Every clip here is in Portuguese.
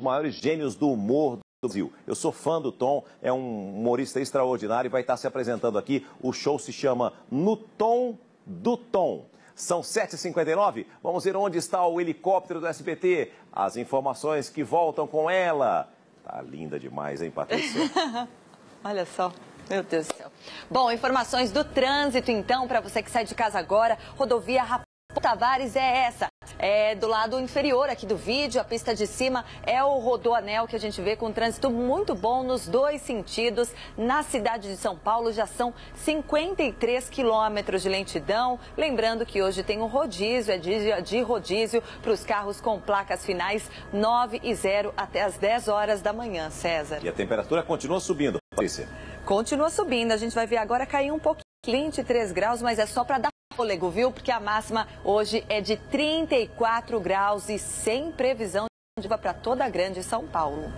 maiores gênios do humor do Brasil. Eu sou fã do Tom, é um humorista extraordinário e vai estar se apresentando aqui. O show se chama No Tom do Tom. São 7h59, vamos ver onde está o helicóptero do SBT. As informações que voltam com ela. Tá linda demais, hein, Patrícia? Olha só. Meu Deus do céu. Bom, informações do trânsito, então, para você que sai de casa agora. Rodovia Raposo Tavares é essa. É do lado inferior aqui do vídeo, a pista de cima é o rodoanel que a gente vê com trânsito muito bom nos dois sentidos. Na cidade de São Paulo já são 53 quilômetros de lentidão. Lembrando que hoje tem um rodízio, é dia de rodízio para os carros com placas finais 9 e 0 até as 10 horas da manhã, César. E a temperatura continua subindo, Patrícia. Continua subindo, a gente vai ver agora cair um pouquinho, 23 graus, mas é só para dar fôlego, viu? Porque a máxima hoje é de 34 graus e sem previsão de chuva para toda a grande São Paulo.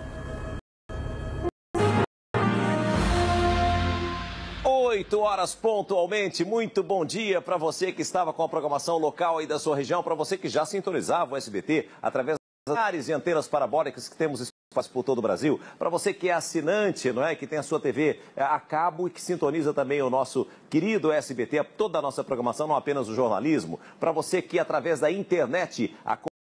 8 horas pontualmente. Muito bom dia para você que estava com a programação local aí da sua região, para você que já sintonizava o SBT através das áreas e antenas parabólicas que temos espaço por todo o Brasil. Para você que é assinante, não é, que tem a sua TV é, a cabo e que sintoniza também o nosso querido SBT, toda a nossa programação, não apenas o jornalismo. Para você que através da internet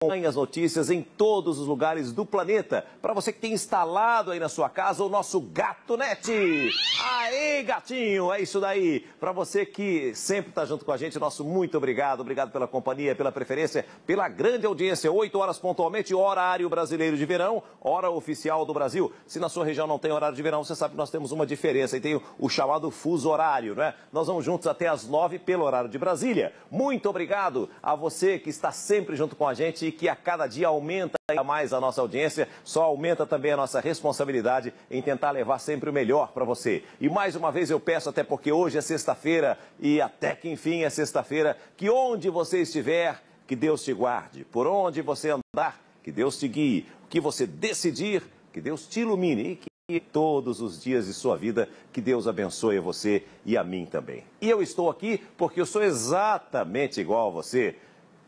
acompanha as notícias em todos os lugares do planeta. Para você que tem instalado aí na sua casa o nosso Gato Net. Aê, gatinho, é isso daí. Para você que sempre está junto com a gente, nosso muito obrigado. Obrigado pela companhia, pela preferência, pela grande audiência. 8 horas pontualmente, horário brasileiro de verão, hora oficial do Brasil. Se na sua região não tem horário de verão, você sabe que nós temos uma diferença e tem o chamado fuso horário, não é? Nós vamos juntos até as 9 pelo horário de Brasília. Muito obrigado a você que está sempre junto com a gente que a cada dia aumenta ainda mais a nossa audiência, só aumenta também a nossa responsabilidade em tentar levar sempre o melhor para você. E mais uma vez eu peço, até porque hoje é sexta-feira e até que enfim é sexta-feira, que onde você estiver, que Deus te guarde. Por onde você andar, que Deus te guie. O que você decidir, que Deus te ilumine e que todos os dias de sua vida, que Deus abençoe você e a mim também. E eu estou aqui porque eu sou exatamente igual a você.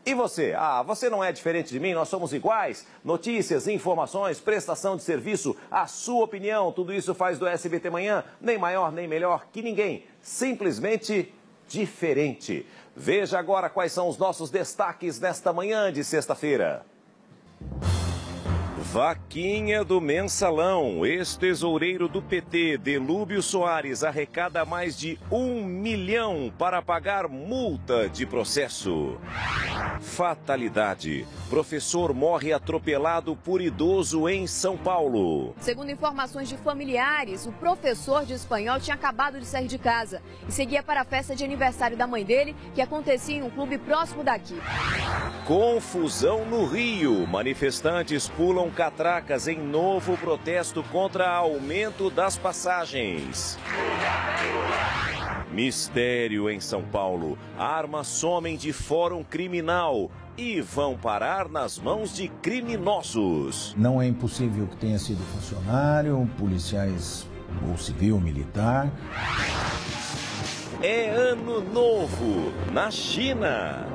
E você? Ah, você não é diferente de mim, nós somos iguais. Notícias, informações, prestação de serviço, a sua opinião, tudo isso faz do SBT Manhã nem maior nem melhor que ninguém. Simplesmente diferente. Veja agora quais são os nossos destaques nesta manhã de sexta-feira. Vaquinha do Mensalão. Ex-tesoureiro do PT, Delúbio Soares, arrecada mais de um milhão para pagar multa de processo. Fatalidade. Professor morre atropelado por idoso em São Paulo. Segundo informações de familiares, o professor de espanhol tinha acabado de sair de casa e seguia para a festa de aniversário da mãe dele, que acontecia em um clube próximo daqui. Confusão no Rio. Manifestantes pulam catracas em novo protesto contra aumento das passagens. Mistério em São Paulo. Armas somem de fórum criminal e vão parar nas mãos de criminosos. Não é impossível que tenha sido funcionário, policiais ou civil, militar. É ano novo na China.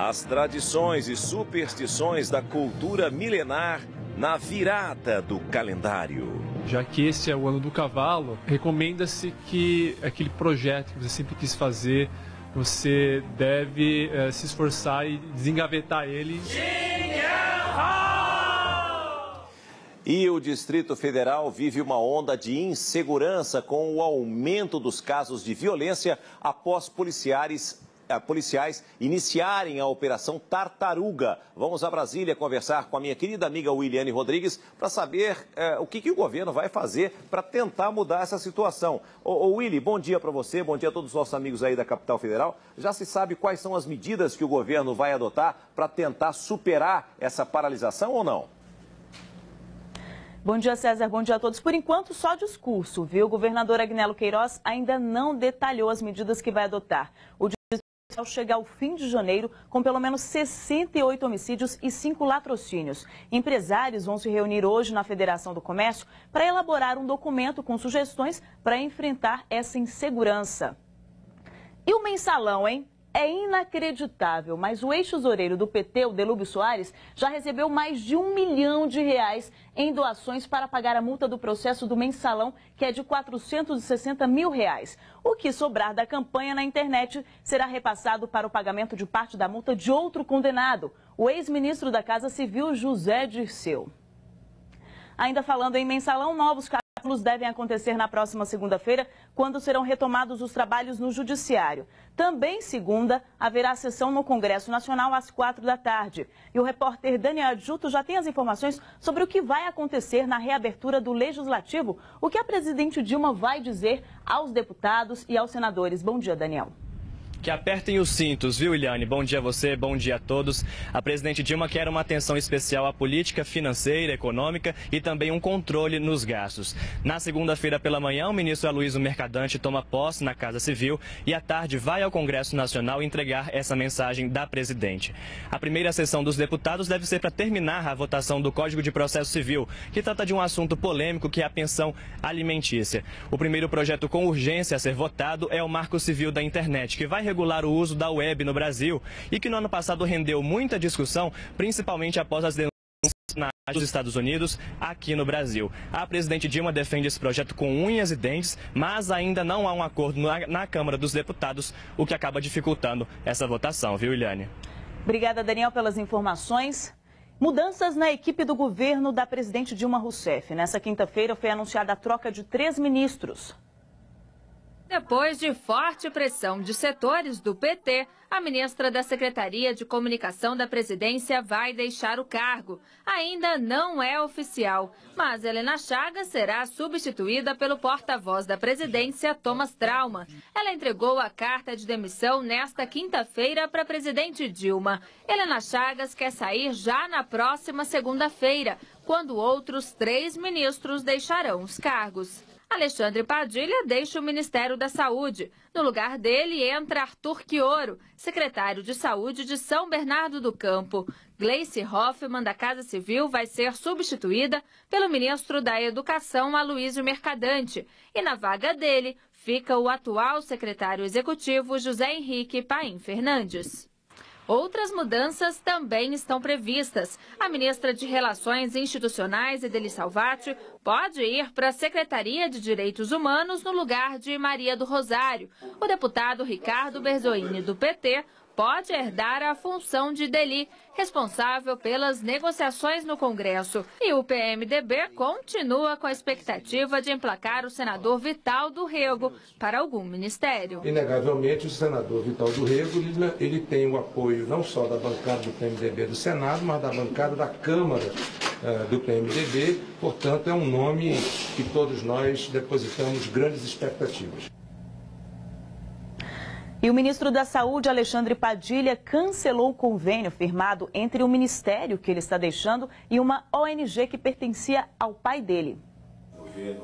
As tradições e superstições da cultura milenar na virada do calendário. Já que esse é o ano do cavalo, recomenda-se que aquele projeto que você sempre quis fazer, você deve eh, se esforçar e desengavetar ele. E o Distrito Federal vive uma onda de insegurança com o aumento dos casos de violência após policiais policiais iniciarem a Operação Tartaruga. Vamos a Brasília conversar com a minha querida amiga Williane Rodrigues para saber eh, o que, que, o governo vai fazer para tentar mudar essa situação. Ô, ô Willy, bom dia para você, bom dia a todos os nossos amigos aí da capital federal. Já se sabe quais são as medidas que o governo vai adotar para tentar superar essa paralisação ou não? Bom dia, César. Bom dia a todos. Por enquanto, só discurso, viu? O governador Agnello Queiroz ainda não detalhou as medidas que vai adotar. O chega ao fim de janeiro com pelo menos 68 homicídios e 5 latrocínios. Empresários vão se reunir hoje na Federação do Comércio para elaborar um documento com sugestões para enfrentar essa insegurança. E o mensalão, hein? É inacreditável, mas o ex-tesoureiro do PT, o Delúbio Soares, já recebeu mais de um milhão de reais em doações para pagar a multa do processo do mensalão, que é de 460 mil reais. O que sobrar da campanha na internet será repassado para o pagamento de parte da multa de outro condenado, o ex-ministro da Casa Civil, José Dirceu. Ainda falando em mensalão, novos devem acontecer na próxima segunda-feira, quando serão retomados os trabalhos no Judiciário. Também segunda, haverá sessão no Congresso Nacional às quatro da tarde. E o repórter Daniel Juto já tem as informações sobre o que vai acontecer na reabertura do Legislativo, o que a presidente Dilma vai dizer aos deputados e aos senadores. Bom dia, Daniel. Que apertem os cintos, viu, Iliane? Bom dia a você, bom dia a todos. A presidente Dilma quer uma atenção especial à política financeira, econômica e também um controle nos gastos. Na segunda-feira pela manhã, o ministro Aloysio Mercadante toma posse na Casa Civil e à tarde vai ao Congresso Nacional entregar essa mensagem da presidente. A primeira sessão dos deputados deve ser para terminar a votação do Código de Processo Civil, que trata de um assunto polêmico que é a pensão alimentícia. O primeiro projeto com urgência a ser votado é o Marco Civil da Internet, que vai regular o uso da web no Brasil e que no ano passado rendeu muita discussão, principalmente após as denúncias dos Estados Unidos aqui no Brasil. A presidente Dilma defende esse projeto com unhas e dentes, mas ainda não há um acordo na, na Câmara dos Deputados, o que acaba dificultando essa votação, viu, Iliane? Obrigada, Daniel, pelas informações. Mudanças na equipe do governo da presidente Dilma Rousseff. Nessa quinta-feira foi anunciada a troca de três ministros. Depois de forte pressão de setores do PT, a ministra da Secretaria de Comunicação da Presidência vai deixar o cargo. Ainda não é oficial, mas Helena Chagas será substituída pelo porta-voz da presidência, Thomas Trauma. Ela entregou a carta de demissão nesta quinta-feira para presidente Dilma. Helena Chagas quer sair já na próxima segunda-feira, quando outros três ministros deixarão os cargos. Alexandre Padilha deixa o Ministério da Saúde. No lugar dele entra Arthur Quioro, secretário de Saúde de São Bernardo do Campo. Gleice Hoffmann, da Casa Civil, vai ser substituída pelo ministro da Educação, Aloysio Mercadante. E na vaga dele fica o atual secretário executivo, José Henrique Paim Fernandes. Outras mudanças também estão previstas. A ministra de Relações Institucionais, Edeli Salvati, pode ir para a Secretaria de Direitos Humanos no lugar de Maria do Rosário. O deputado Ricardo Berzoini, do PT, pode herdar a função de Deli, responsável pelas negociações no Congresso. E o PMDB continua com a expectativa de emplacar o senador Vital do Rego para algum ministério. Inegavelmente, o senador Vital do Rego ele, tem o apoio não só da bancada do PMDB do Senado, mas da bancada da Câmara uh, do PMDB. Portanto, é um nome que todos nós depositamos grandes expectativas. E o ministro da Saúde, Alexandre Padilha, cancelou o convênio firmado entre o ministério que ele está deixando e uma ONG que pertencia ao pai dele.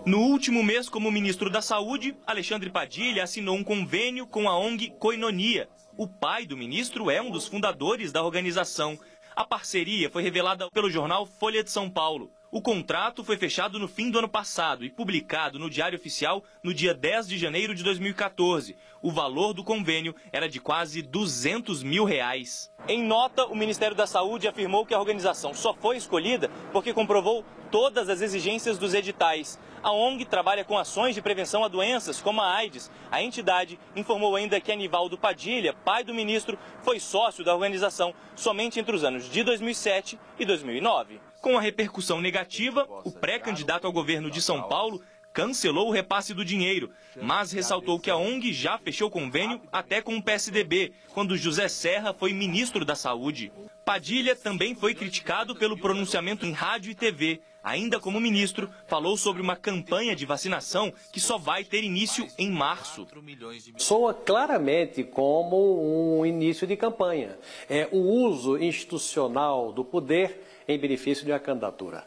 No último mês, como ministro da Saúde, Alexandre Padilha assinou um convênio com a ONG Coinonia. O pai do ministro é um dos fundadores da organização. A parceria foi revelada pelo jornal Folha de São Paulo. O contrato foi fechado no fim do ano passado e publicado no Diário Oficial no dia 10 de janeiro de 2014. O valor do convênio era de quase 200 mil reais. Em nota, o Ministério da Saúde afirmou que a organização só foi escolhida porque comprovou todas as exigências dos editais. A ONG trabalha com ações de prevenção a doenças como a AIDS. A entidade informou ainda que Anivaldo Padilha, pai do ministro, foi sócio da organização somente entre os anos de 2007 e 2009. Com a repercussão negativa, o pré-candidato ao governo de São Paulo cancelou o repasse do dinheiro, mas ressaltou que a ONG já fechou convênio até com o PSDB, quando José Serra foi ministro da Saúde. Padilha também foi criticado pelo pronunciamento em rádio e TV. Ainda como ministro, falou sobre uma campanha de vacinação que só vai ter início em março. Soa claramente como um início de campanha. É o uso institucional do poder em benefício de uma candidatura.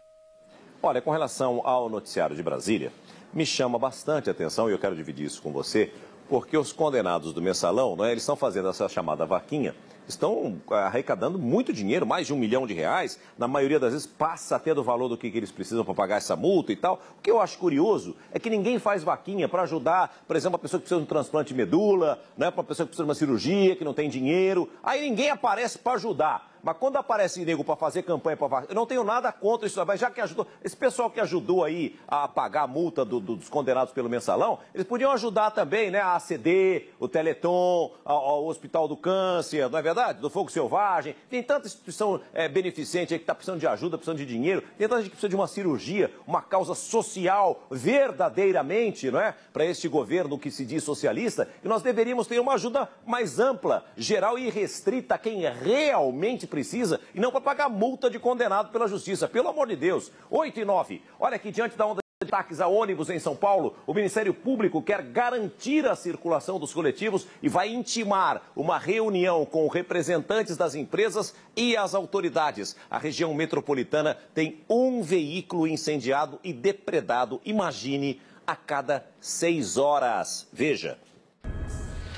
Olha, com relação ao noticiário de Brasília, me chama bastante atenção, e eu quero dividir isso com você, porque os condenados do mensalão, né, eles estão fazendo essa chamada vaquinha, estão arrecadando muito dinheiro, mais de um milhão de reais, na maioria das vezes passa até do valor do que, que eles precisam para pagar essa multa e tal. O que eu acho curioso é que ninguém faz vaquinha para ajudar, por exemplo, uma pessoa que precisa de um transplante de medula, né, para uma pessoa que precisa de uma cirurgia, que não tem dinheiro, aí ninguém aparece para ajudar. Mas quando aparece nego para fazer campanha para eu não tenho nada contra isso, mas já que ajudou, esse pessoal que ajudou aí a pagar a multa do, do, dos condenados pelo mensalão, eles podiam ajudar também, né, a ACD, o Teleton, o Hospital do Câncer, não é verdade? Do Fogo Selvagem. Tem tanta instituição é, beneficente aí que está precisando de ajuda, precisando de dinheiro. Tem tanta gente que precisa de uma cirurgia, uma causa social verdadeiramente, não é? Para este governo que se diz socialista, e nós deveríamos ter uma ajuda mais ampla, geral e restrita a quem realmente precisa precisa e não para pagar multa de condenado pela justiça. Pelo amor de Deus. 8 e 9. Olha que diante da onda de ataques a ônibus em São Paulo, o Ministério Público quer garantir a circulação dos coletivos e vai intimar uma reunião com representantes das empresas e as autoridades. A região metropolitana tem um veículo incendiado e depredado, imagine, a cada seis horas. Veja.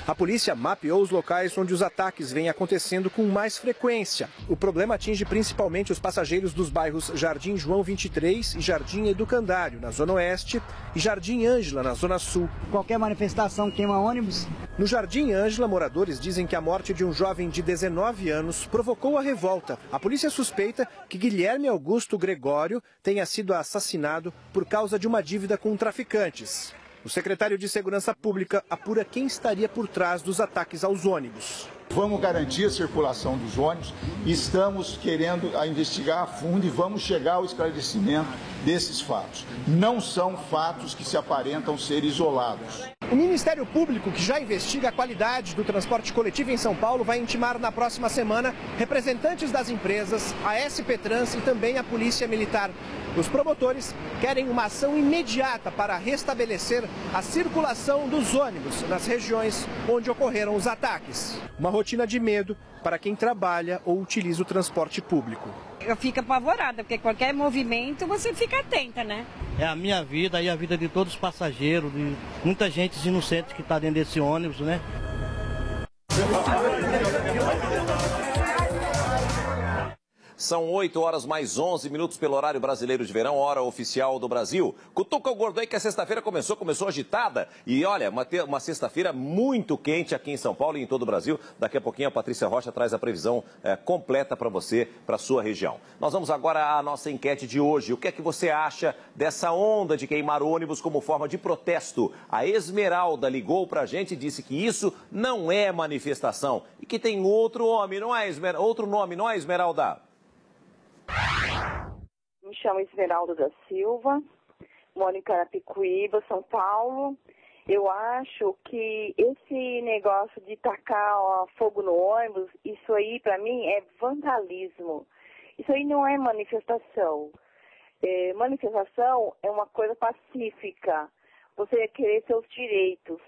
A polícia mapeou os locais onde os ataques vêm acontecendo com mais frequência. O problema atinge principalmente os passageiros dos bairros Jardim João 23 e Jardim Educandário, na Zona Oeste, e Jardim Ângela, na Zona Sul. Qualquer manifestação queima ônibus? No Jardim Ângela, moradores dizem que a morte de um jovem de 19 anos provocou a revolta. A polícia suspeita que Guilherme Augusto Gregório tenha sido assassinado por causa de uma dívida com traficantes. O secretário de Segurança Pública apura quem estaria por trás dos ataques aos ônibus. Vamos garantir a circulação dos ônibus, estamos querendo investigar a fundo e vamos chegar ao esclarecimento desses fatos. Não são fatos que se aparentam ser isolados. O Ministério Público, que já investiga a qualidade do transporte coletivo em São Paulo, vai intimar na próxima semana representantes das empresas, a SP Trans e também a Polícia Militar. Os promotores querem uma ação imediata para restabelecer a circulação dos ônibus nas regiões onde ocorreram os ataques. Uma rotina de medo para quem trabalha ou utiliza o transporte público. Eu fico apavorada, porque qualquer movimento você fica atenta, né? É a minha vida e a vida de todos os passageiros, de muita gente inocente que está dentro desse ônibus, né? São 8 horas mais 11 minutos pelo horário brasileiro de verão, hora oficial do Brasil. Cutuca o gordo aí que a sexta-feira começou, começou agitada. E olha, uma, uma sexta-feira muito quente aqui em São Paulo e em todo o Brasil. Daqui a pouquinho a Patrícia Rocha traz a previsão é, completa para você, para sua região. Nós vamos agora à nossa enquete de hoje. O que é que você acha dessa onda de queimar ônibus como forma de protesto? A Esmeralda ligou para a gente e disse que isso não é manifestação e que tem outro nome, não é, Esmer... outro nome, não é, Esmeralda? Me chamo Esmeralda da Silva, moro em Carapicuíba, São Paulo. Eu acho que esse negócio de tacar ó, fogo no ônibus, isso aí para mim é vandalismo. Isso aí não é manifestação. É, manifestação é uma coisa pacífica. Você querer seus direitos.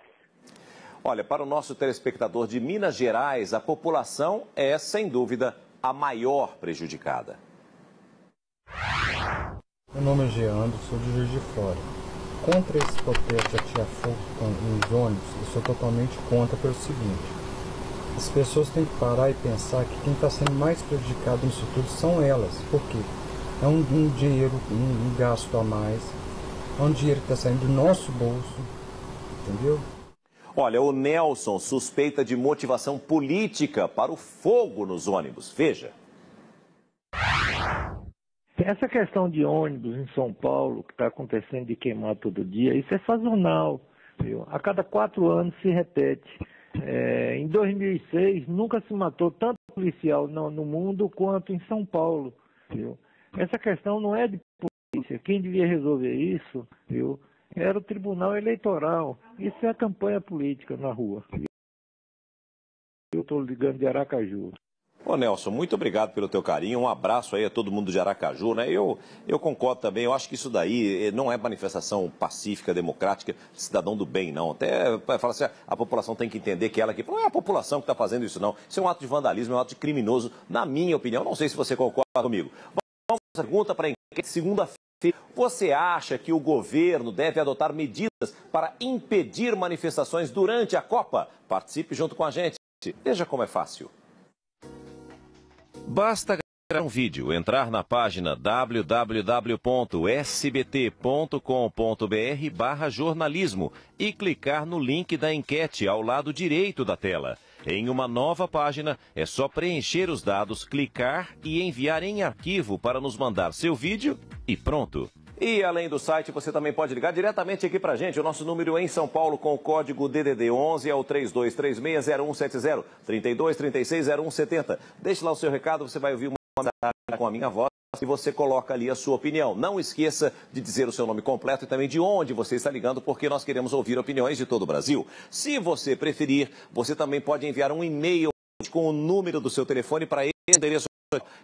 Olha, para o nosso telespectador de Minas Gerais, a população é, sem dúvida, a maior prejudicada. Meu nome é Geandro, sou de Juiz de Fora. Contra esse protesto de atirar fogo nos ônibus, eu sou totalmente contra pelo seguinte. As pessoas têm que parar e pensar que quem está sendo mais prejudicado nisso tudo são elas. Por quê? É um, um dinheiro, um, um gasto a mais, é um dinheiro que está saindo do nosso bolso, entendeu? Olha, o Nelson suspeita de motivação política para o fogo nos ônibus. Veja. Essa questão de ônibus em São Paulo, que está acontecendo de queimar todo dia, isso é sazonal. Viu? A cada quatro anos se repete. É, em 2006, nunca se matou tanto policial no, no mundo quanto em São Paulo. Viu? Essa questão não é de polícia. Quem devia resolver isso viu? era o Tribunal Eleitoral. Isso é a campanha política na rua. Eu estou ligando de Aracaju. Ô Nelson, muito obrigado pelo teu carinho, um abraço aí a todo mundo de Aracaju, né? Eu, eu concordo também, eu acho que isso daí eh, não é manifestação pacífica, democrática, cidadão do bem, não. Até fala assim, a população tem que entender que ela aqui, não é a população que está fazendo isso, não. Isso é um ato de vandalismo, é um ato criminoso, na minha opinião. Não sei se você concorda comigo. Vamos à pergunta para segunda-feira Você acha que o governo deve adotar medidas para impedir manifestações durante a Copa? Participe junto com a gente. Veja como é fácil. Basta gravar um vídeo, entrar na página www.sbt.com.br barra jornalismo e clicar no link da enquete ao lado direito da tela. Em uma nova página, é só preencher os dados, clicar e enviar em arquivo para nos mandar seu vídeo e pronto. E além do site, você também pode ligar diretamente aqui pra gente. O nosso número em São Paulo com o código DDD11 é o 32360170, 32360170. Deixe lá o seu recado, você vai ouvir uma com a minha voz e você coloca ali a sua opinião. Não esqueça de dizer o seu nome completo e também de onde você está ligando, porque nós queremos ouvir opiniões de todo o Brasil. Se você preferir, você também pode enviar um e-mail com o número do seu telefone para esse endereço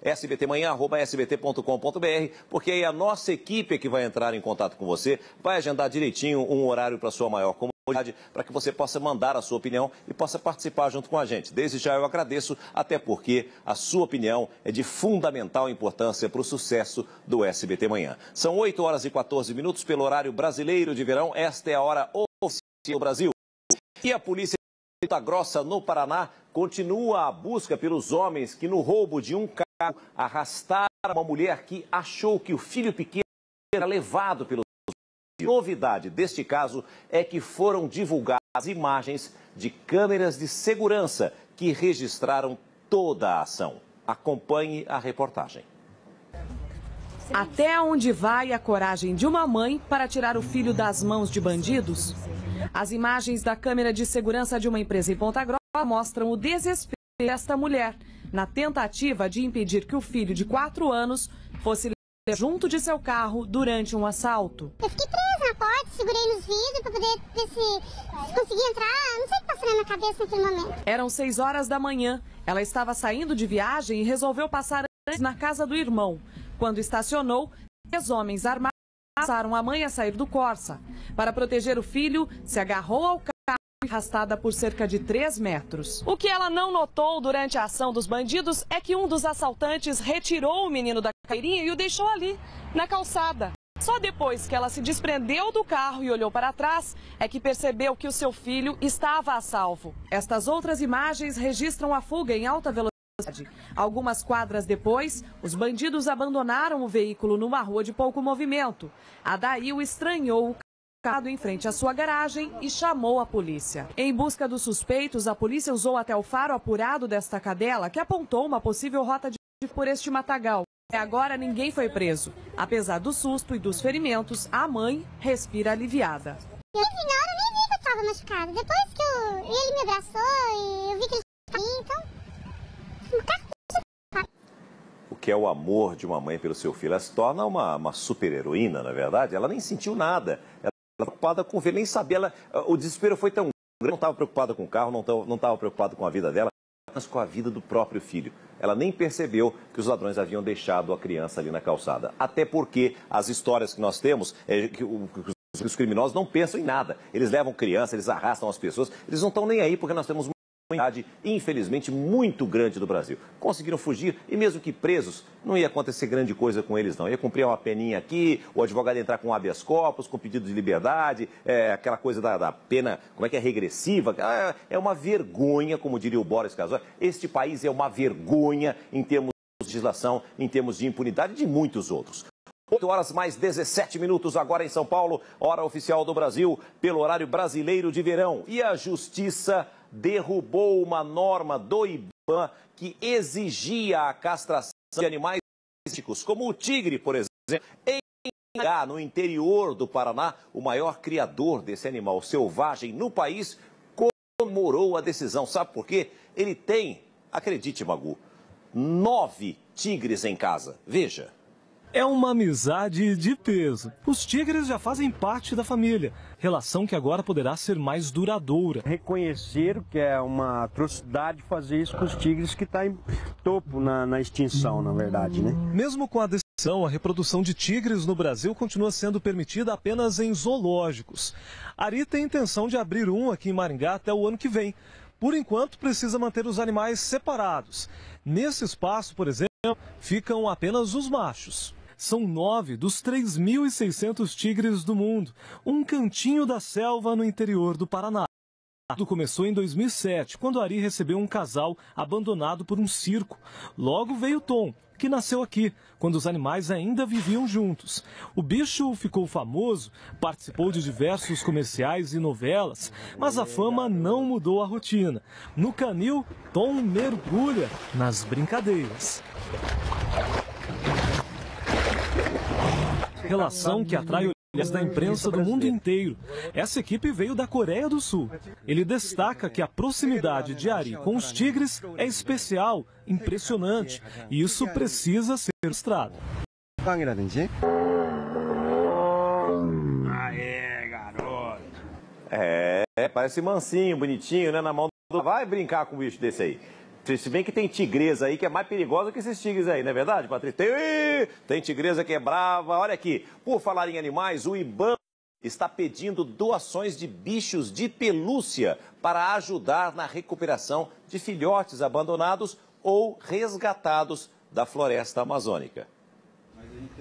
sbtmanhã.sbt.com.br, porque aí a nossa equipe é que vai entrar em contato com você, vai agendar direitinho um horário para sua maior comodidade, para que você possa mandar a sua opinião e possa participar junto com a gente. Desde já eu agradeço, até porque a sua opinião é de fundamental importância para o sucesso do SBT Manhã. São 8 horas e 14 minutos pelo horário brasileiro de verão, esta é a hora oficial do Brasil. E a polícia Ponta Grossa, no Paraná, continua a busca pelos homens que, no roubo de um carro, arrastaram uma mulher que achou que o filho pequeno era levado pelos. Novidade deste caso é que foram divulgadas imagens de câmeras de segurança que registraram toda a ação. Acompanhe a reportagem. Até onde vai a coragem de uma mãe para tirar o filho das mãos de bandidos? As imagens da câmera de segurança de uma empresa em Ponta Grossa mostram o desespero desta mulher na tentativa de impedir que o filho de 4 anos fosse levado junto de seu carro durante um assalto. Eu fiquei presa na porta, segurei nos vidros para poder ver se conseguia entrar. Não sei o que passou na minha cabeça naquele momento. Eram 6 horas da manhã. Ela estava saindo de viagem e resolveu passar antes na casa do irmão. Quando estacionou, três homens armados passaram a mãe a sair do Corsa. Para proteger o filho, se agarrou ao carro arrastada por cerca de 3 metros. O que ela não notou durante a ação dos bandidos é que um dos assaltantes retirou o menino da cairinha e o deixou ali, na calçada. Só depois que ela se desprendeu do carro e olhou para trás é que percebeu que o seu filho estava a salvo. Estas outras imagens registram a fuga em alta velocidade. Algumas quadras depois, os bandidos abandonaram o veículo numa rua de pouco movimento. A Dail estranhou o carro em frente à sua garagem e chamou a polícia. Em busca dos suspeitos, a polícia usou até o faro apurado desta cadela, que apontou uma possível rota de por este matagal. Até agora ninguém foi preso. Apesar do susto e dos ferimentos, a mãe respira aliviada. Eu, na hora, nem vi que eu estava machucada. Depois que eu, ele me abraçou e eu vi que ele o que é o amor de uma mãe pelo seu filho. Ela se torna uma, uma super-heroína, na é verdade. Ela nem sentiu nada. Ela estava preocupada com o filho, nem sabia. Ela, o desespero foi tão grande. Não estava preocupada com o carro, não estava preocupada com a vida dela, mas com a vida do próprio filho. Ela nem percebeu que os ladrões haviam deixado a criança ali na calçada. Até porque as histórias que nós temos é que os criminosos não pensam em nada. Eles levam criança, eles arrastam as pessoas, eles não estão nem aí porque nós temos comunidade, infelizmente, muito grande do Brasil. Conseguiram fugir e mesmo que presos, não ia acontecer grande coisa com eles, não. Ia cumprir uma peninha aqui, o advogado ia entrar com habeas corpus, com pedido de liberdade, é, aquela coisa da, da, pena, como é que é, regressiva. É, é uma vergonha, como diria o Boris Casoy. Este país é uma vergonha em termos de legislação, em termos de impunidade e de muitos outros. 8 horas mais 17 minutos agora em São Paulo, hora oficial do Brasil, pelo horário brasileiro de verão. E a Justiça derrubou uma norma do IBAN que exigia a castração de animais domésticos, como o tigre, por exemplo. Em no interior do Paraná, o maior criador desse animal selvagem no país comemorou a decisão. Sabe por quê? Ele tem, acredite, Magu, nove tigres em casa. Veja. É uma amizade de peso. Os tigres já fazem parte da família, relação que agora poderá ser mais duradoura. Reconhecer que é uma atrocidade fazer isso com os tigres que está em topo na, na extinção, na verdade, né? Mesmo com a decisão, a reprodução de tigres no Brasil continua sendo permitida apenas em zoológicos. Ari tem intenção de abrir um aqui em Maringá até o ano que vem. Por enquanto, precisa manter os animais separados. Nesse espaço, por exemplo, ficam apenas os machos. São nove dos 3.600 tigres do mundo, um cantinho da selva no interior do Paraná. Tudo começou em 2007, quando Ari recebeu um casal abandonado por um circo. Logo veio Tom, que nasceu aqui, quando os animais ainda viviam juntos. O bicho ficou famoso, participou de diversos comerciais e novelas, mas a fama não mudou a rotina. No canil, Tom mergulha nas brincadeiras. Relação que atrai olhares da imprensa do mundo inteiro. Essa equipe veio da Coreia do Sul. Ele destaca que a proximidade de Ari com os tigres é especial, impressionante, e isso precisa ser mostrado. Aê, garoto. É, parece mansinho, bonitinho, né? Na mão do. Vai brincar com um bicho desse aí. Se bem que tem tigresa aí que é mais perigosa que esses tigres aí, não é verdade, Patrícia? Tem, tem tigresa que é brava. Olha aqui, por falar em animais, o IBAN está pedindo doações de bichos de pelúcia para ajudar na recuperação de filhotes abandonados ou resgatados da floresta amazônica.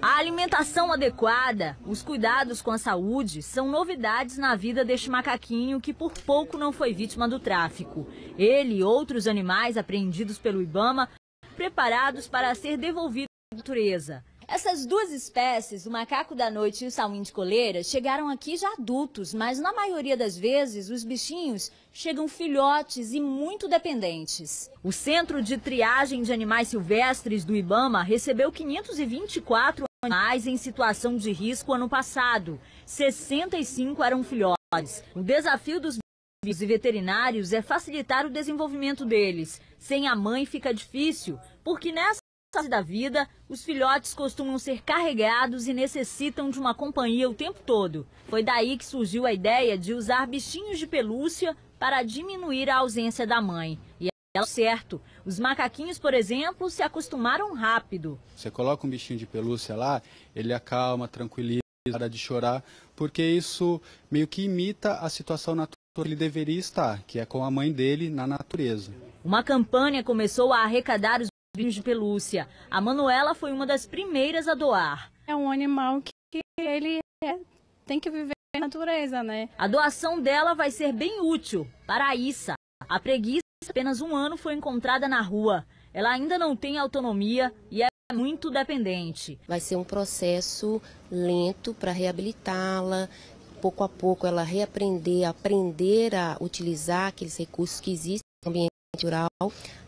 A alimentação adequada, os cuidados com a saúde são novidades na vida deste macaquinho que por pouco não foi vítima do tráfico. Ele e outros animais apreendidos pelo Ibama preparados para ser devolvidos à natureza. Essas duas espécies, o macaco da noite e o salmim de coleira, chegaram aqui já adultos, mas na maioria das vezes os bichinhos chegam filhotes e muito dependentes. O Centro de Triagem de Animais Silvestres do Ibama recebeu 524 animais em situação de risco ano passado. 65 eram filhotes. O desafio dos e veterinários é facilitar o desenvolvimento deles. Sem a mãe fica difícil, porque nessa fase da vida, os filhotes costumam ser carregados e necessitam de uma companhia o tempo todo. Foi daí que surgiu a ideia de usar bichinhos de pelúcia para diminuir a ausência da mãe. E é certo. Os macaquinhos, por exemplo, se acostumaram rápido. Você coloca um bichinho de pelúcia lá, ele acalma, tranquiliza, para de chorar, porque isso meio que imita a situação natural que ele deveria estar, que é com a mãe dele na natureza. Uma campanha começou a arrecadar os bichinhos de pelúcia. A Manuela foi uma das primeiras a doar. É um animal que ele é, tem que viver na natureza, né? A doação dela vai ser bem útil para a Issa. A preguiça, apenas um ano, foi encontrada na rua. Ela ainda não tem autonomia e é muito dependente. Vai ser um processo lento para reabilitá-la, pouco a pouco ela reaprender, aprender a utilizar aqueles recursos que existem no ambiente natural,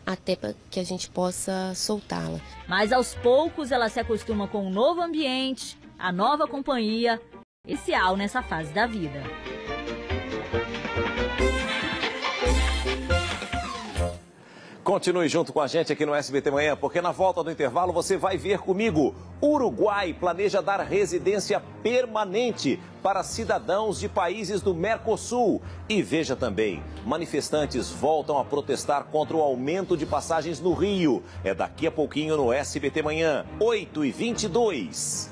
até para que a gente possa soltá-la. Mas aos poucos ela se acostuma com o um novo ambiente, a nova companhia, essencial nessa fase da vida. Continue junto com a gente aqui no SBT Manhã, porque na volta do intervalo você vai ver comigo. Uruguai planeja dar residência permanente para cidadãos de países do Mercosul. E veja também, manifestantes voltam a protestar contra o aumento de passagens no Rio. É daqui a pouquinho no SBT Manhã, 8 e 22.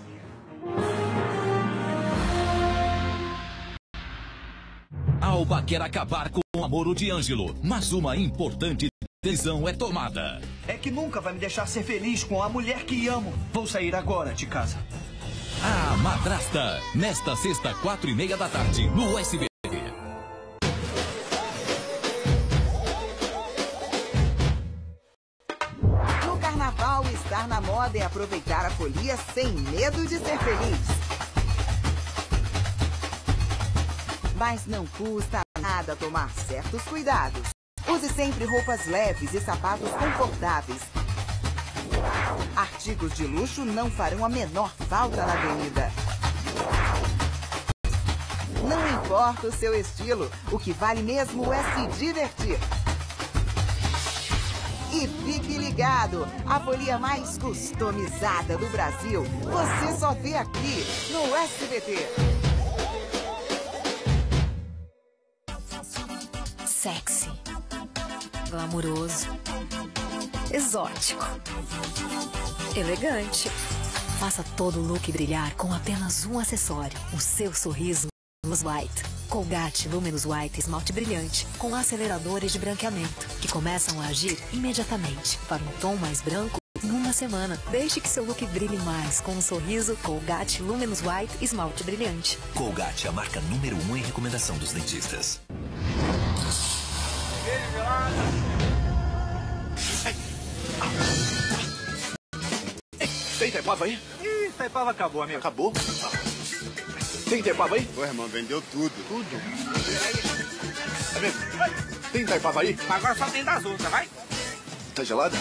Alba quer acabar com o namoro de Ângelo, mas uma importante decisão é tomada. É que nunca vai me deixar ser feliz com a mulher que amo. Vou sair agora de casa. A Madrasta, nesta sexta, quatro e meia da tarde, no SBT. No carnaval, estar na moda é aproveitar a folia sem medo de ser feliz. Mas não custa nada tomar certos cuidados. Use sempre roupas leves e sapatos confortáveis. Artigos de luxo não farão a menor falta na avenida. Não importa o seu estilo, o que vale mesmo é se divertir. E fique ligado, a folia mais customizada do Brasil, você só vê aqui no SBT. Sexy glamouroso, exótico, elegante. Faça todo o look brilhar com apenas um acessório: o seu sorriso Luminous White. Colgate Luminous White esmalte brilhante com aceleradores de branqueamento que começam a agir imediatamente para um tom mais branco em uma semana. Deixe que seu look brilhe mais com um sorriso Colgate Luminous White Esmalte Brilhante. Colgate, a marca número 1 um em recomendação dos dentistas. Tem Itaipava aí? Ih, Itaipava acabou, amigo. Acabou? Tem Itaipava aí? Ô, irmão, vendeu tudo. Tudo? Amigo, tem Itaipava aí? Agora só tem das outras, vai? Tá gelada?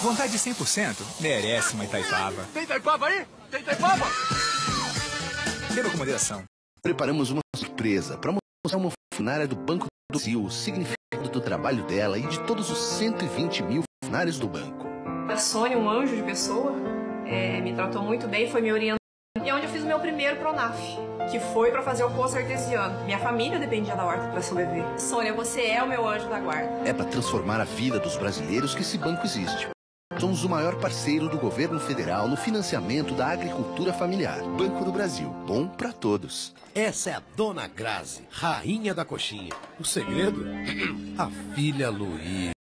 Vontade 100%? Merece uma Itaipava. Tem Itaipava aí? Tem Itaipava? Beba com moderação. Preparamos uma surpresa para mostrar uma funcionária do Banco do Brasil, o significado do trabalho dela e de todos os 120 mil funcionários do banco. A Sônia, um anjo de pessoa, é, me tratou muito bem, foi me orientando. E é onde eu fiz o meu primeiro Pronaf, que foi para fazer o poço artesiano. Minha família dependia da horta para sobreviver. Sônia, você é o meu anjo da guarda. É para transformar a vida dos brasileiros que esse banco existe. Somos o maior parceiro do governo federal no financiamento da agricultura familiar. Banco do Brasil. Bom para todos. Essa é a Dona Grazi, rainha da coxinha. O segredo? A filha Luísa.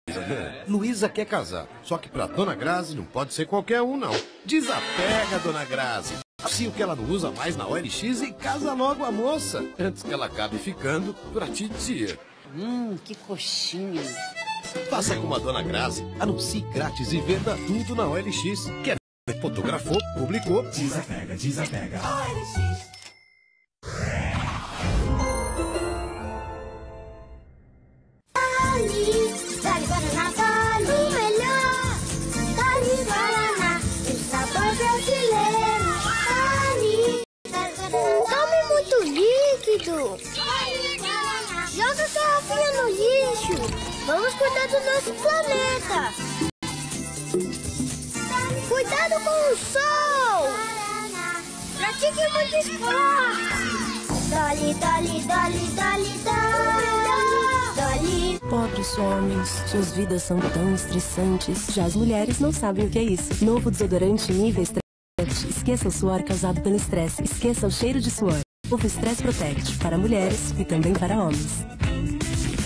Luísa quer casar, só que pra Dona Grazi não pode ser qualquer um, não. Desapega, Dona Grazi. Se o que ela não usa mais na OLX e casa logo a moça, antes que ela acabe ficando pra titia. Hum, que coxinha. Faça como a Dona Grazi. Anuncie grátis e venda tudo na OLX. Quer fotografou, publicou. Desapega, desapega. OLX. Nosso planeta. Cuidado com o sol. Pratique muito esporte. Dali, dali, dali, dali, dali, dali. Pobres homens, suas vidas são tão estressantes. Já as mulheres não sabem o que é isso. Novo desodorante nível Estresse. Esqueça o suor causado pelo estresse. Esqueça o cheiro de suor. Novo Stress Protect para mulheres e também para homens.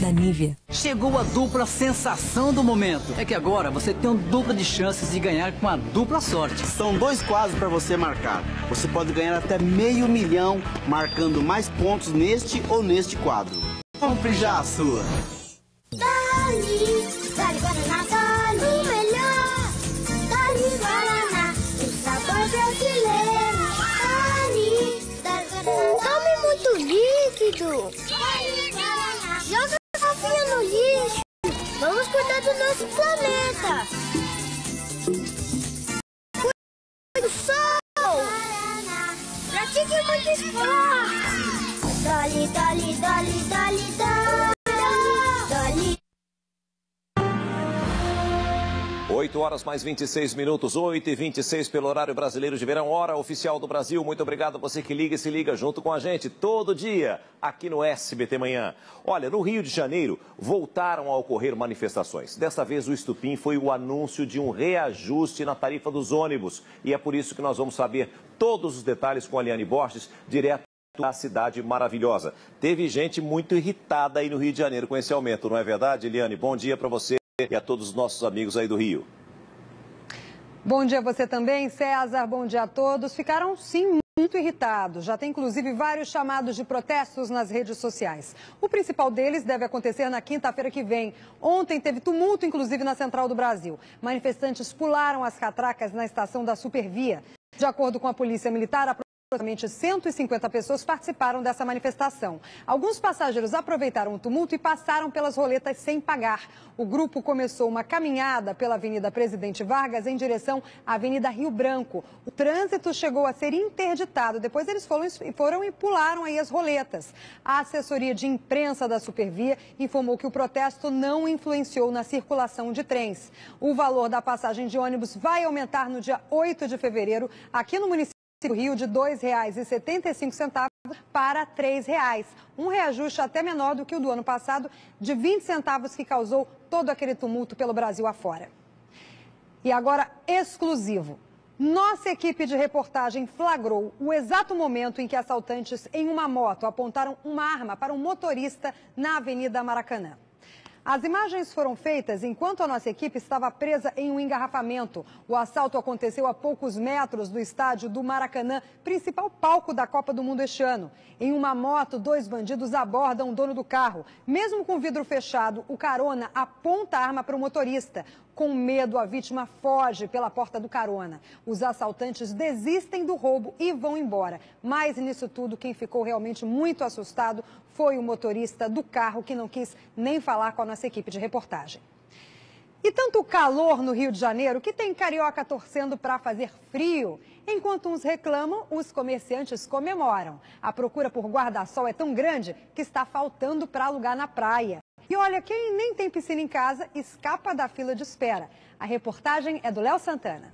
Da Nivea. Chegou a dupla sensação do momento. É que agora você tem um dupla de chances de ganhar com a dupla sorte. São dois quadros para você marcar. Você pode ganhar até meio milhão marcando mais pontos neste ou neste quadro. Compre já a sua. Dali, Dali Guaraná, Dali o melhor. Dali Guaraná, o sabor brasileiro. Dali, Dali Guaraná. Tome muito líquido. No lixo. Vamos cuidar do nosso planeta. Cuide do sol. Pratique muito esporte. Dali, dali, dali, dali. Dali. 8 horas mais 26 minutos, 8 e 26 pelo horário brasileiro de verão, hora oficial do Brasil. Muito obrigado a você que liga e se liga junto com a gente todo dia aqui no SBT Manhã. Olha, no Rio de Janeiro voltaram a ocorrer manifestações. Desta vez o estupim foi o anúncio de um reajuste na tarifa dos ônibus. E é por isso que nós vamos saber todos os detalhes com a Liane Borges, direto da cidade maravilhosa. Teve gente muito irritada aí no Rio de Janeiro com esse aumento, não é verdade, Eliane? Bom dia para você e a todos os nossos amigos aí do Rio. Bom dia a você também, César. Bom dia a todos. Ficaram sim muito irritados. Já tem inclusive vários chamados de protestos nas redes sociais. O principal deles deve acontecer na quinta-feira que vem. Ontem teve tumulto, inclusive na Central do Brasil. Manifestantes pularam as catracas na estação da Supervia. De acordo com a Polícia Militar, a Aproximadamente 150 pessoas participaram dessa manifestação. Alguns passageiros aproveitaram o tumulto e passaram pelas roletas sem pagar. O grupo começou uma caminhada pela Avenida Presidente Vargas em direção à Avenida Rio Branco. O trânsito chegou a ser interditado. Depois eles foram, foram e pularam aí as roletas. A assessoria de imprensa da Supervia informou que o protesto não influenciou na circulação de trens. O valor da passagem de ônibus vai aumentar no dia 8 de fevereiro aqui no município do Rio de R$ 2,75 para R$ 3,00. Um reajuste até menor do que o do ano passado, de 20 centavos, que causou todo aquele tumulto pelo Brasil afora. E agora, exclusivo. Nossa equipe de reportagem flagrou o exato momento em que assaltantes em uma moto apontaram uma arma para um motorista na Avenida Maracanã. As imagens foram feitas enquanto a nossa equipe estava presa em um engarrafamento. O assalto aconteceu a poucos metros do estádio do Maracanã, principal palco da Copa do Mundo este ano. Em uma moto, dois bandidos abordam o dono do carro. Mesmo com o vidro fechado, o carona aponta a arma para o motorista. Com medo, a vítima foge pela porta do carona. Os assaltantes desistem do roubo e vão embora. Mas nisso tudo, quem ficou realmente muito assustado foi o motorista do carro que não quis nem falar com a nossa equipe de reportagem. E tanto calor no Rio de Janeiro que tem carioca torcendo para fazer frio. Enquanto uns reclamam, os comerciantes comemoram. A procura por guarda-sol é tão grande que está faltando para alugar na praia. E olha, quem nem tem piscina em casa escapa da fila de espera. A reportagem é do Léo Santana.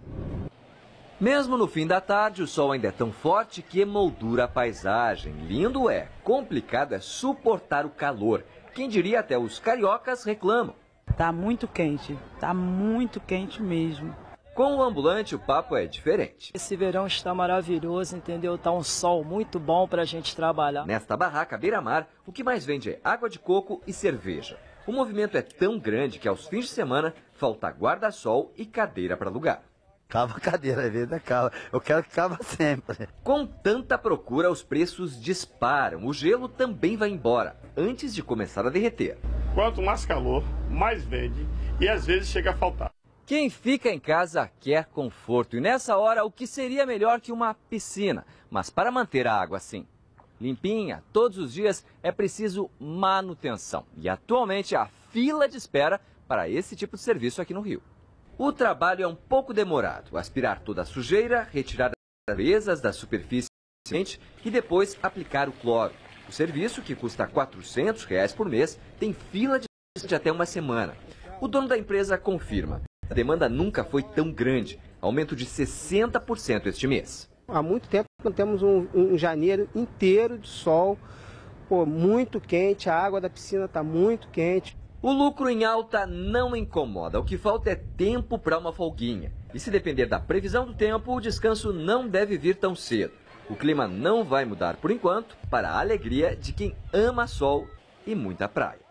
Mesmo no fim da tarde, o sol ainda é tão forte que emoldura a paisagem. Lindo é, complicado é suportar o calor. Quem diria até os cariocas reclamam. Tá muito quente, tá muito quente mesmo. Com o ambulante, o papo é diferente. Esse verão está maravilhoso, entendeu? Tá um sol muito bom para a gente trabalhar. Nesta barraca beira-mar, o que mais vende é água de coco e cerveja. O movimento é tão grande que aos fins de semana falta guarda-sol e cadeira para alugar. Cava a cadeira, às vezes cava. Eu quero que cava sempre. Com tanta procura, os preços disparam. O gelo também vai embora, antes de começar a derreter. Quanto mais calor, mais vende e às vezes chega a faltar. Quem fica em casa quer conforto e nessa hora o que seria melhor que uma piscina, mas para manter a água assim limpinha todos os dias é preciso manutenção e atualmente há fila de espera para esse tipo de serviço aqui no Rio. O trabalho é um pouco demorado, aspirar toda a sujeira, retirar as areias da superfície e depois aplicar o cloro. O serviço, que custa 400 reais por mês, tem fila de até uma semana. O dono da empresa confirma. A demanda nunca foi tão grande, aumento de 60% este mês. Há muito tempo temos um, um janeiro inteiro de sol, pô, muito quente, a água da piscina está muito quente. O lucro em alta não incomoda, o que falta é tempo para uma folguinha. E se depender da previsão do tempo, o descanso não deve vir tão cedo. O clima não vai mudar por enquanto, para a alegria de quem ama sol e muita praia.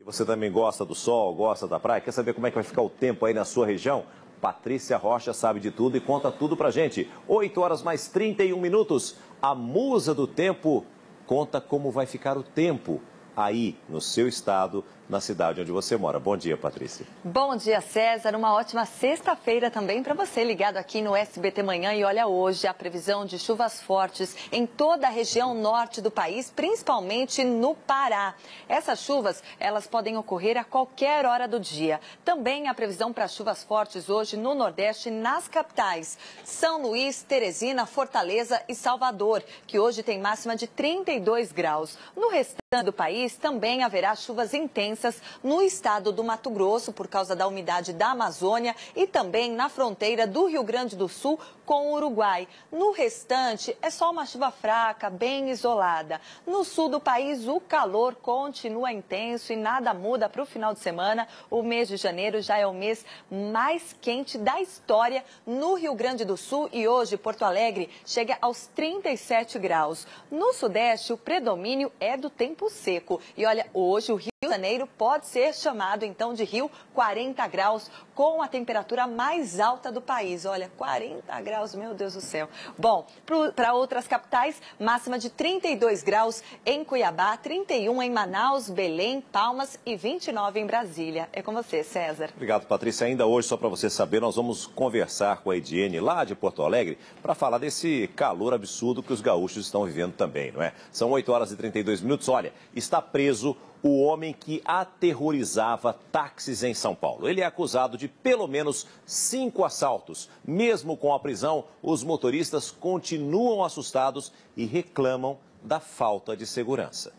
E você também gosta do sol, gosta da praia? Quer saber como é que vai ficar o tempo aí na sua região? Patrícia Rocha sabe de tudo e conta tudo pra gente. 8 horas mais 31 minutos. A musa do tempo conta como vai ficar o tempo aí no seu estado na cidade onde você mora. Bom dia, Patrícia. Bom dia, César. Uma ótima sexta-feira também para você ligado aqui no SBT Manhã. E olha hoje a previsão de chuvas fortes em toda a região norte do país, principalmente no Pará. Essas chuvas, elas podem ocorrer a qualquer hora do dia. Também a previsão para chuvas fortes hoje no Nordeste, nas capitais. São Luís, Teresina, Fortaleza e Salvador, que hoje tem máxima de 32 graus. No restante do país também haverá chuvas intensas no estado do Mato Grosso por causa da umidade da Amazônia e também na fronteira do Rio Grande do Sul com o Uruguai. No restante, é só uma chuva fraca, bem isolada. No sul do país, o calor continua intenso e nada muda para o final de semana. O mês de janeiro já é o mês mais quente da história no Rio Grande do Sul e hoje Porto Alegre chega aos 37 graus. No sudeste, o predomínio é do tempo seco. E olha, hoje o Rio de Janeiro pode ser chamado então de Rio 40 graus, com a temperatura mais alta do país. Olha, 40 graus, meu Deus do céu. Bom, para outras capitais, máxima de 32 graus em Cuiabá, 31 em Manaus, Belém, Palmas e 29 em Brasília. É com você, César. Obrigado, Patrícia. Ainda hoje, só para você saber, nós vamos conversar com a Ediene lá de Porto Alegre para falar desse calor absurdo que os gaúchos estão vivendo também, não é? São 8 horas e 32 minutos. Olha, está preso o homem que aterrorizava táxis em São Paulo. Ele é acusado de pelo menos cinco assaltos. Mesmo com a prisão, os motoristas continuam assustados e reclamam da falta de segurança.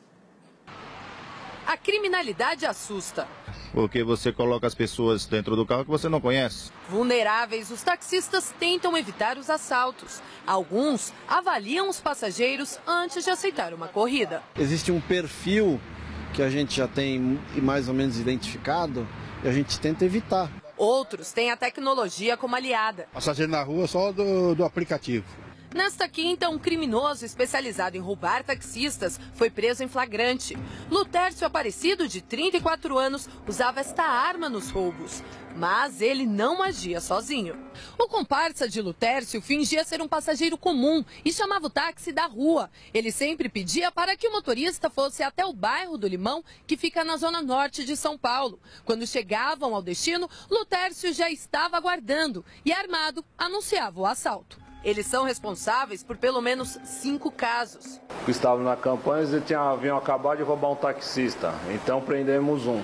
A criminalidade assusta. Porque você coloca as pessoas dentro do carro que você não conhece. Vulneráveis, os taxistas tentam evitar os assaltos. Alguns avaliam os passageiros antes de aceitar uma corrida. Existe um perfil que a gente já tem mais ou menos identificado e a gente tenta evitar. Outros têm a tecnologia como aliada. Passageiro na rua só do, do aplicativo. Nesta quinta, um criminoso especializado em roubar taxistas foi preso em flagrante. Lutércio Aparecido, de 34 anos, usava esta arma nos roubos. Mas ele não agia sozinho. O comparsa de Lutércio fingia ser um passageiro comum e chamava o táxi da rua. Ele sempre pedia para que o motorista fosse até o bairro do Limão, que fica na zona norte de São Paulo. Quando chegavam ao destino, Lutércio já estava aguardando e, armado, anunciava o assalto. Eles são responsáveis por pelo menos cinco casos. Estavam na campanha e tinham, haviam acabado de roubar um taxista. Então prendemos um.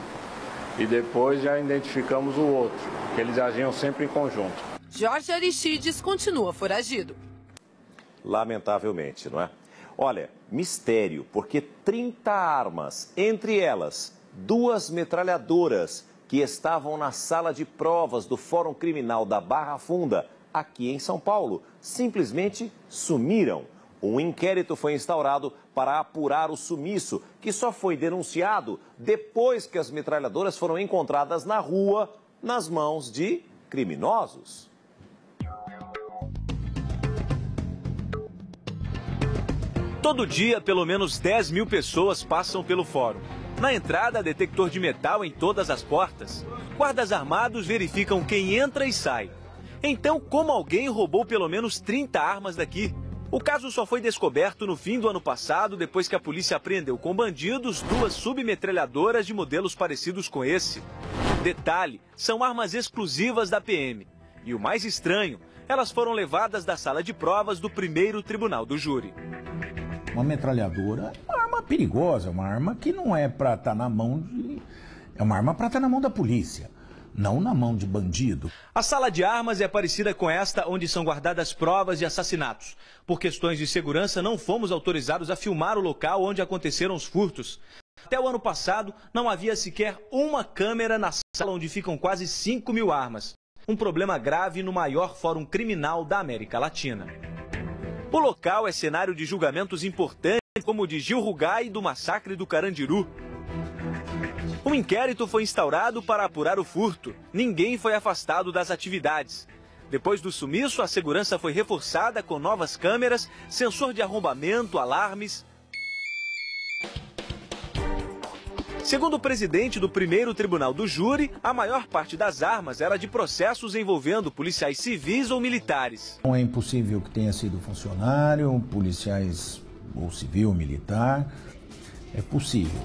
E depois já identificamos o outro, que eles agiam sempre em conjunto. Jorge Aristides continua foragido. Lamentavelmente, não é? Olha, mistério, porque 30 armas, entre elas duas metralhadoras que estavam na sala de provas do Fórum Criminal da Barra Funda, aqui em São Paulo, simplesmente sumiram. Um inquérito foi instaurado para apurar o sumiço, que só foi denunciado depois que as metralhadoras foram encontradas na rua, nas mãos de criminosos. Todo dia, pelo menos 10 mil pessoas passam pelo fórum. Na entrada, detector de metal em todas as portas. Guardas armados verificam quem entra e sai. Então, como alguém roubou pelo menos 30 armas daqui? O caso só foi descoberto no fim do ano passado, depois que a polícia apreendeu com bandidos duas submetralhadoras de modelos parecidos com esse. Detalhe: são armas exclusivas da PM. E o mais estranho, elas foram levadas da sala de provas do primeiro tribunal do júri. Uma metralhadora é uma arma perigosa, uma arma que não é para estar tá na mão de. É uma arma para estar tá na mão da polícia não na mão de bandido. A sala de armas é parecida com esta onde são guardadas provas de assassinatos. Por questões de segurança, não fomos autorizados a filmar o local onde aconteceram os furtos. Até o ano passado, não havia sequer uma câmera na sala onde ficam quase 5 mil armas. Um problema grave no maior fórum criminal da América Latina. O local é cenário de julgamentos importantes, como o de Gil Rugai do massacre do Carandiru. Um inquérito foi instaurado para apurar o furto. Ninguém foi afastado das atividades. Depois do sumiço, a segurança foi reforçada com novas câmeras, sensor de arrombamento, alarmes. Segundo o presidente do primeiro tribunal do júri, a maior parte das armas era de processos envolvendo policiais civis ou militares. Não é impossível que tenha sido funcionário, policiais ou civil, militar. É possível.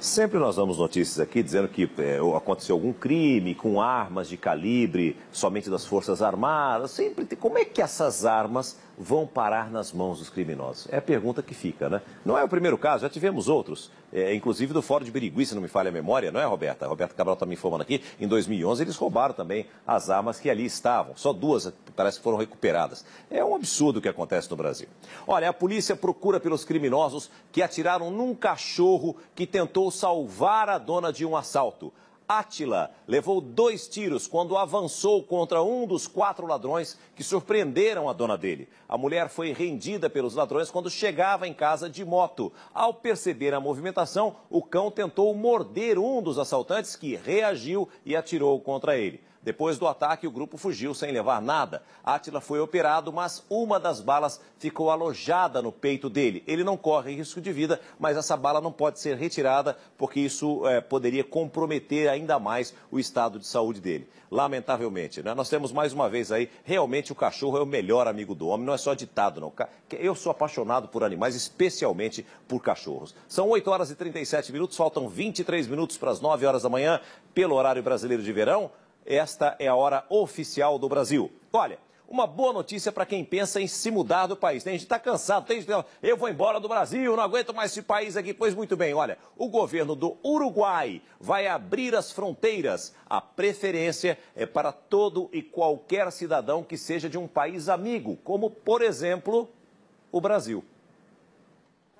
Sempre nós damos notícias aqui dizendo que é, aconteceu algum crime com armas de calibre somente das Forças Armadas. Sempre tem... Como é que essas armas vão parar nas mãos dos criminosos? É a pergunta que fica, né? Não é o primeiro caso, já tivemos outros, é, inclusive do Fórum de Birigui, se não me falha a memória, não é, Roberta? A Roberta Cabral está me informando aqui. Em 2011, eles roubaram também as armas que ali estavam. Só duas parece que foram recuperadas. É um absurdo o que acontece no Brasil. Olha, a polícia procura pelos criminosos que atiraram num cachorro que tentou salvar a dona de um assalto. Átila levou dois tiros quando avançou contra um dos quatro ladrões que surpreenderam a dona dele. A mulher foi rendida pelos ladrões quando chegava em casa de moto. Ao perceber a movimentação, o cão tentou morder um dos assaltantes que reagiu e atirou contra ele. Depois do ataque, o grupo fugiu sem levar nada. Átila foi operado, mas uma das balas ficou alojada no peito dele. Ele não corre risco de vida, mas essa bala não pode ser retirada, porque isso é, poderia comprometer ainda mais o estado de saúde dele. Lamentavelmente, né? nós temos mais uma vez aí, realmente o cachorro é o melhor amigo do homem, não é só ditado, não. Eu sou apaixonado por animais, especialmente por cachorros. São 8 horas e 37 minutos, faltam 23 minutos para as 9 horas da manhã, pelo horário brasileiro de verão esta é a hora oficial do Brasil. Olha, uma boa notícia para quem pensa em se mudar do país. Tem gente que está cansado, tem gente eu vou embora do Brasil, não aguento mais esse país aqui. Pois muito bem, olha, o governo do Uruguai vai abrir as fronteiras. A preferência é para todo e qualquer cidadão que seja de um país amigo, como, por exemplo, o Brasil.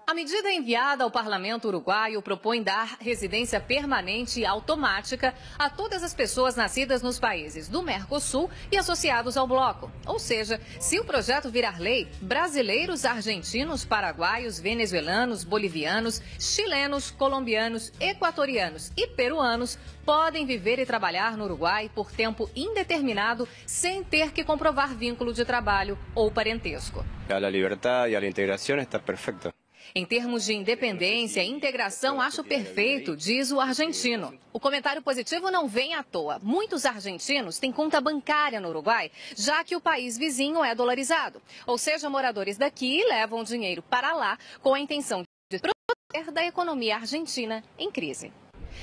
A medida enviada ao parlamento uruguaio propõe dar residência permanente e automática a todas as pessoas nascidas nos países do Mercosul e associados ao bloco. Ou seja, se o projeto virar lei, brasileiros, argentinos, paraguaios, venezuelanos, bolivianos, chilenos, colombianos, equatorianos e peruanos podem viver e trabalhar no Uruguai por tempo indeterminado sem ter que comprovar vínculo de trabalho ou parentesco. A la libertad y a la integración está perfecto. Em termos de independência e integração, acho perfeito, diz o argentino. O comentário positivo não vem à toa. Muitos argentinos têm conta bancária no Uruguai, já que o país vizinho é dolarizado. Ou seja, moradores daqui levam dinheiro para lá com a intenção de proteger da economia argentina em crise.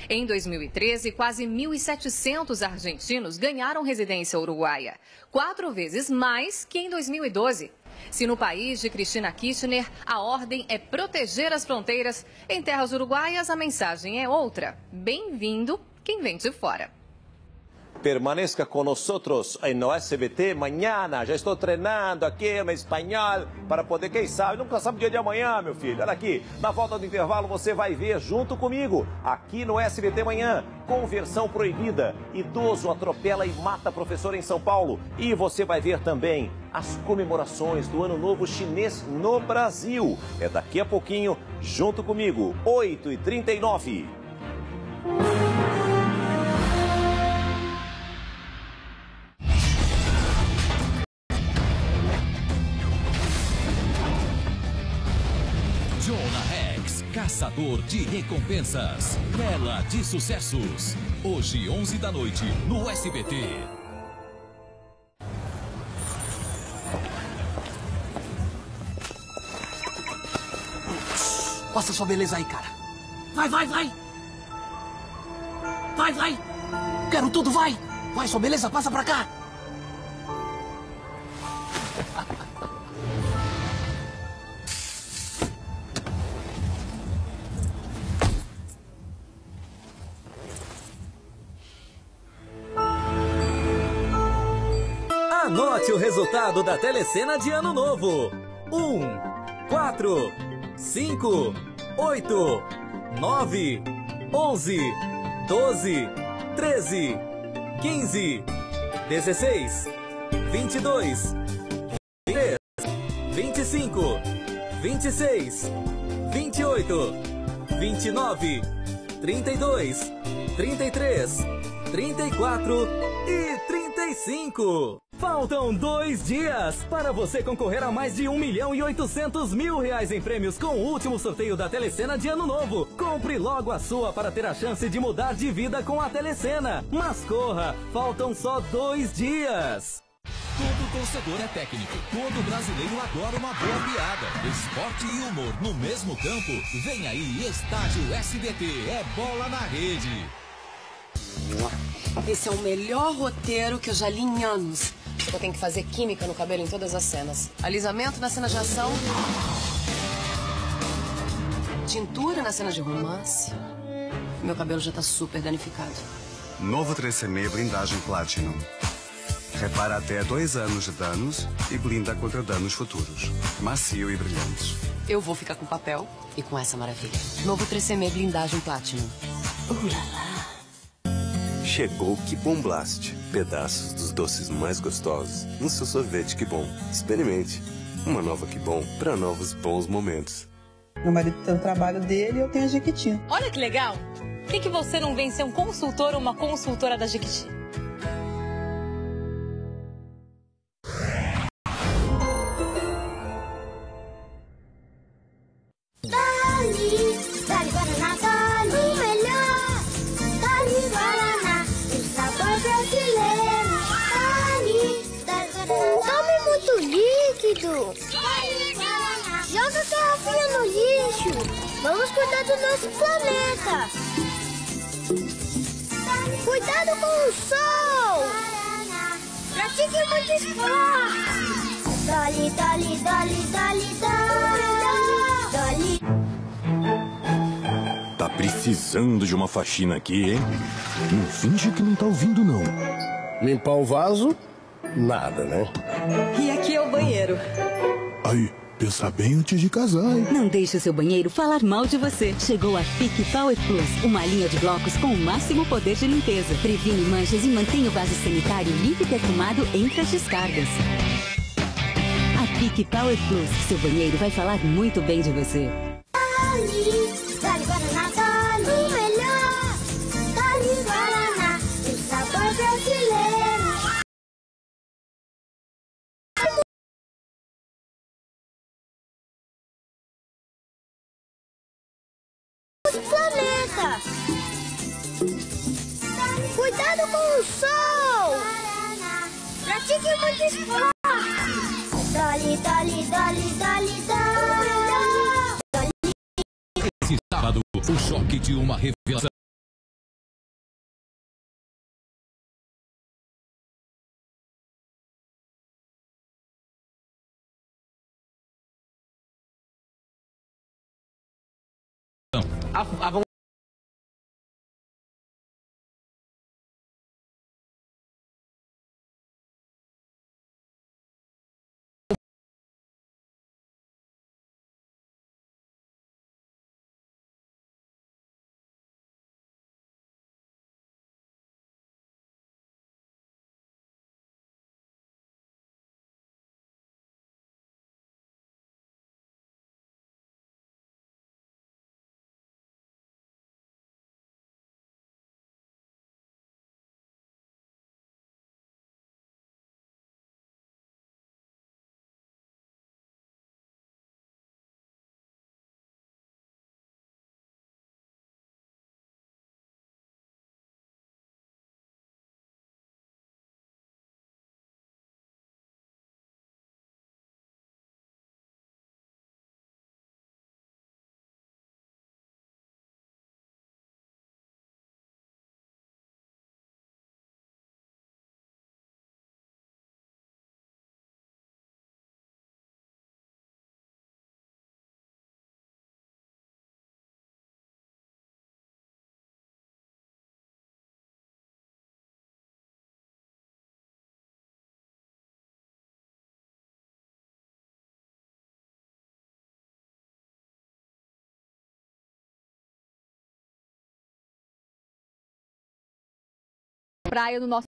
Em 2013, quase 1.700 argentinos ganharam residência uruguaia, quatro vezes mais que em 2012. Se no país de Cristina Kirchner a ordem é proteger as fronteiras, em terras uruguaias a mensagem é outra. Bem-vindo quem vem de fora. Permanezca con nosotros en no SBT mañana. Já estou treinando aqui no espanhol para poder, quem sabe, nunca sabe o dia de amanhã, meu filho. Olha aqui, na volta do intervalo você vai ver junto comigo, aqui no SBT Manhã, conversão proibida. Idoso atropela e mata professor em São Paulo. E você vai ver também as comemorações do Ano Novo Chinês no Brasil. É daqui a pouquinho, junto comigo, 8h39. Caçador de recompensas. Bela de sucessos. Hoje, 11 da noite, no SBT. Passa sua beleza aí, cara. Vai, vai, vai. Vai, vai. Quero tudo, vai. Vai, sua beleza, passa pra cá. Resultado da telecena de ano novo. 1, 4, 5, 8, 9, 11, 12, 13, 15, 16, 22, 23, 25, 26, 28, 29, 32, 33, 34 e 35. Faltam dois dias para você concorrer a mais de 1 milhão e 800 mil reais em prêmios com o último sorteio da Telecena de Ano Novo. Compre logo a sua para ter a chance de mudar de vida com a Telecena. Mas corra, faltam só dois dias. Todo torcedor é técnico. Todo brasileiro adora uma boa piada. Esporte e humor no mesmo campo. Vem aí, Estádio SBT. É bola na rede. Esse é o melhor roteiro que eu já li em anos. Eu tenho que fazer química no cabelo em todas as cenas. Alisamento na cena de ação. Tintura na cena de romance. Meu cabelo já tá super danificado. Novo 3CM blindagem Platinum. Repara até dois anos de danos e blinda contra danos futuros. Macio e brilhante. Eu vou ficar com papel e com essa maravilha. Novo 3CM blindagem Platinum. Uh, lá, lá. Chegou o Que Bom Blast. Pedaços dos doces mais gostosos no seu sorvete Que Bom. Experimente. Uma nova Que Bom para novos bons momentos. Meu marido tem o trabalho dele e eu tenho a Jequiti. Olha que legal! Por que, que você não vem ser um consultor ou uma consultora da Jequiti? Precisando de uma faxina aqui, hein? Não finge que não tá ouvindo, não. Limpar o vaso? Nada, né? E aqui é o banheiro. Aí, Pensar bem antes de casar, hein? Não deixe o seu banheiro falar mal de você. Chegou a Pique Power Plus, uma linha de blocos com o máximo poder de limpeza. Previne manchas e mantém o vaso sanitário limpo e perfumado entre as descargas. A Pique Power Plus, seu banheiro vai falar muito bem de você. O choque de uma revelação. A, a praia no nosso